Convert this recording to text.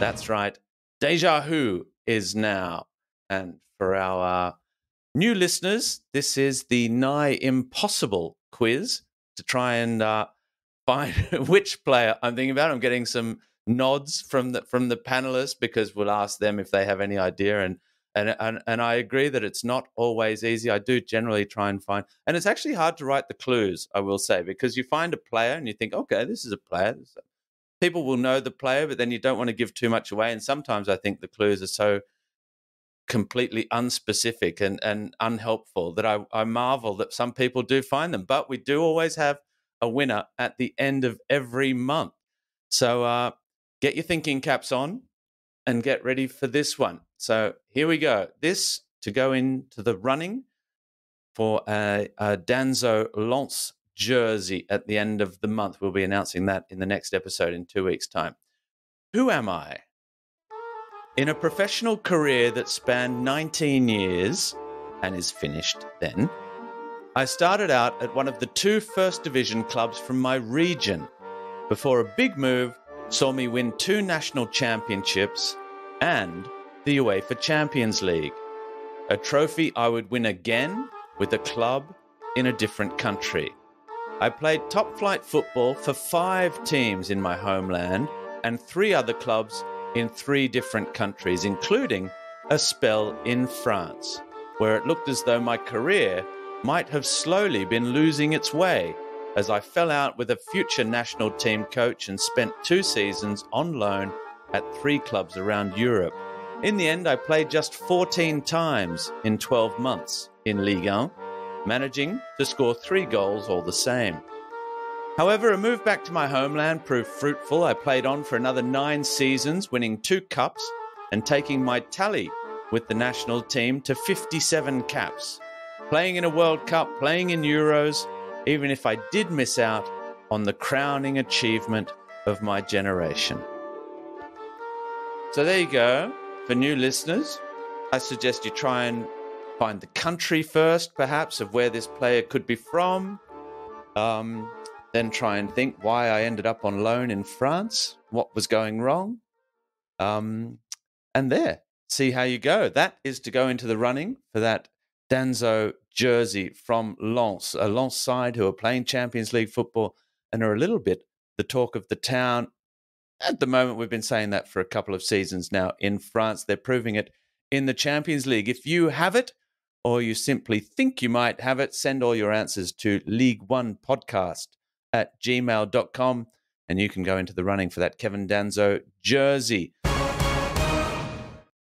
That's right. Deja Who is now. And for our uh, new listeners, this is the nigh impossible quiz to try and uh, find which player I'm thinking about. I'm getting some nods from the from the panelists because we'll ask them if they have any idea and and and and I agree that it's not always easy. I do generally try and find, and it's actually hard to write the clues. I will say because you find a player and you think, okay, this is a player. People will know the player, but then you don't want to give too much away. And sometimes I think the clues are so completely unspecific and, and unhelpful that I, I marvel that some people do find them. But we do always have a winner at the end of every month. So uh, get your thinking caps on and get ready for this one. So here we go. This to go into the running for a, a Danso Lens jersey at the end of the month. We'll be announcing that in the next episode in two weeks' time. Who am I? In a professional career that spanned 19 years and is finished then, I started out at one of the two first division clubs from my region before a big move saw me win two national championships and the UEFA Champions League, a trophy I would win again with a club in a different country. I played top flight football for five teams in my homeland and three other clubs in three different countries, including a spell in France, where it looked as though my career might have slowly been losing its way as I fell out with a future national team coach and spent two seasons on loan at three clubs around Europe. In the end, I played just 14 times in 12 months in Ligue 1, managing to score three goals all the same. However, a move back to my homeland proved fruitful. I played on for another nine seasons, winning two cups and taking my tally with the national team to 57 caps. Playing in a World Cup, playing in Euros, even if I did miss out on the crowning achievement of my generation. So there you go. For new listeners, I suggest you try and find the country first, perhaps, of where this player could be from. Um, then try and think why I ended up on loan in France, what was going wrong. Um, and there, see how you go. That is to go into the running for that Danso jersey from Lens, a Lens side who are playing Champions League football and are a little bit the talk of the town. At the moment, we've been saying that for a couple of seasons now in France. They're proving it in the Champions League. If you have it, or you simply think you might have it, send all your answers to League One Podcast at gmail.com and you can go into the running for that Kevin Danso jersey.